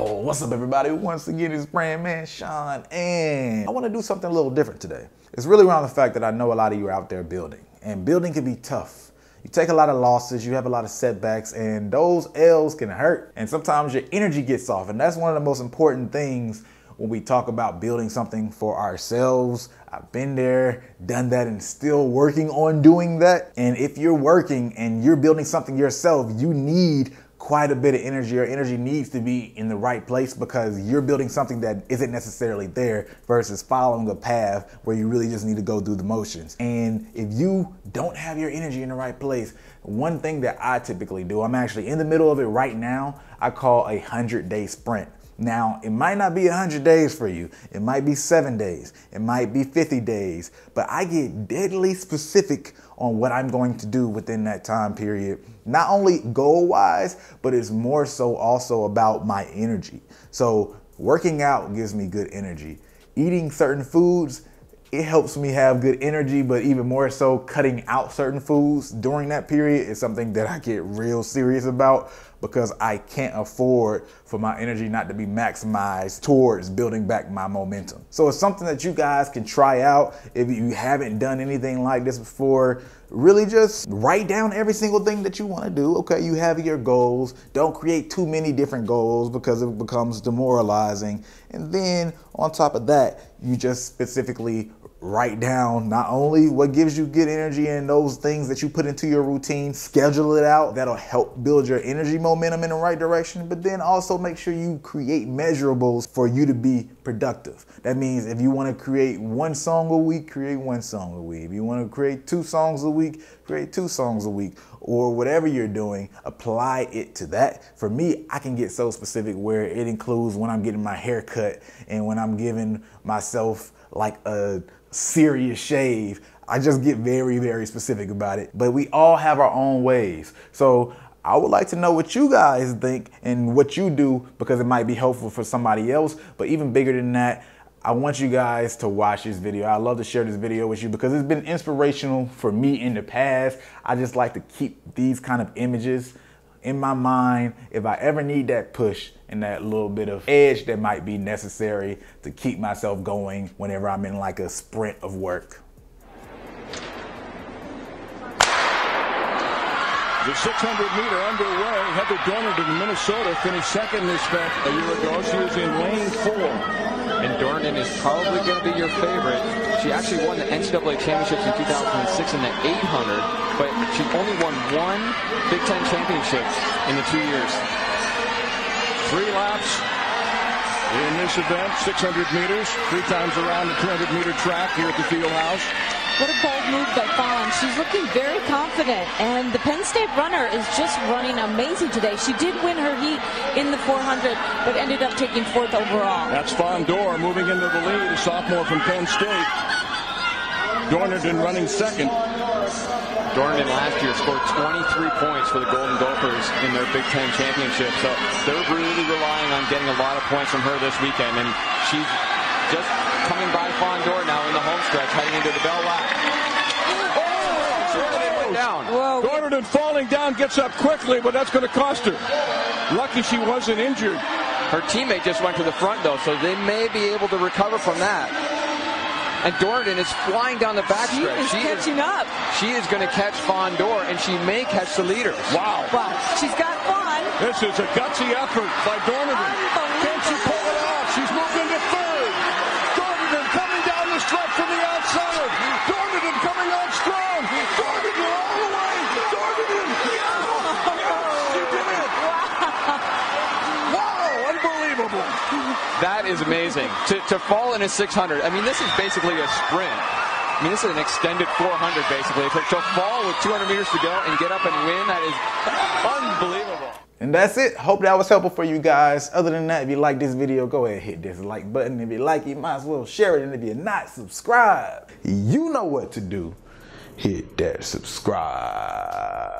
What's up everybody? Once again, it's Brandman Sean, and I wanna do something a little different today. It's really around the fact that I know a lot of you are out there building, and building can be tough. You take a lot of losses, you have a lot of setbacks, and those L's can hurt. And sometimes your energy gets off, and that's one of the most important things when we talk about building something for ourselves. I've been there, done that, and still working on doing that. And if you're working and you're building something yourself, you need quite a bit of energy. or energy needs to be in the right place because you're building something that isn't necessarily there versus following a path where you really just need to go through the motions. And if you don't have your energy in the right place, one thing that I typically do, I'm actually in the middle of it right now, I call a 100 day sprint. Now, it might not be 100 days for you. It might be seven days. It might be 50 days. But I get deadly specific on what I'm going to do within that time period. Not only goal wise, but it's more so also about my energy. So, working out gives me good energy. Eating certain foods it helps me have good energy, but even more so, cutting out certain foods during that period is something that I get real serious about because I can't afford for my energy not to be maximized towards building back my momentum. So it's something that you guys can try out if you haven't done anything like this before. Really just write down every single thing that you want to do. Okay, you have your goals. Don't create too many different goals because it becomes demoralizing. And then on top of that, you just specifically write down not only what gives you good energy and those things that you put into your routine, schedule it out. That'll help build your energy momentum in the right direction, but then also make sure you create measurables for you to be productive. That means if you want to create one song a week, create one song a week. If you want to create two songs a week, create two songs a week. Or whatever you're doing, apply it to that. For me, I can get so specific where it includes when I'm getting my hair cut and when I'm giving myself like a serious shave. I just get very, very specific about it. But we all have our own ways. So I would like to know what you guys think and what you do because it might be helpful for somebody else. But even bigger than that, I want you guys to watch this video. I love to share this video with you because it's been inspirational for me in the past. I just like to keep these kind of images in my mind if I ever need that push and that little bit of edge that might be necessary to keep myself going whenever I'm in like a sprint of work. The 600 meter underway. Heather Dorniden in Minnesota finished second in this event a year ago. She was in lane four. And Dorniden is probably going to be your favorite. She actually won the NCAA championships in 2006 in the 800 but she only won one Big Ten championship in the two years. Three laps in this event, 600 meters, three times around the 200 meter track here at the field house. What a bold move by Fawn. She's looking very confident, and the Penn State runner is just running amazing today. She did win her heat in the 400, but ended up taking fourth overall. That's Fawn Dorr moving into the lead, a sophomore from Penn State. Dorniden running second. Dorniden last year scored 23 points for the Golden Gophers in their Big Ten championship. So they're really relying on getting a lot of points from her this weekend. And she's just coming by Fawn Dorr now in the home stretch, heading into the bell lap. Oh, down. Dorniden falling down, gets up quickly, but that's going to cost her. Lucky she wasn't injured. Her teammate just went to the front, though, so they may be able to recover from that. And Dorniden is flying down the backstretch. She is she catching is, up. She is going to catch Fawn Dorr, and she may catch the leader. Wow. Wow. She's got Fawn. This is a gutsy effort by Dorniden. Can she pull it off? She's moved into third. Dorniden coming down the stretch from the outside. Dorniden coming on strong. Dorniden all the way. Dorniden. She did it. Wow. Unbelievable. That is amazing. To, to fall in a 600, I mean, this is basically a sprint. I mean, this is an extended 400, basically. To, to fall with 200 meters to go and get up and win, that is unbelievable. And that's it. Hope that was helpful for you guys. Other than that, if you like this video, go ahead and hit this like button. If you like it, you might as well share it. And if you're not subscribed, you know what to do. Hit that subscribe.